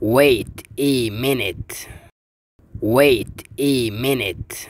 Wait a minute. Wait a minute.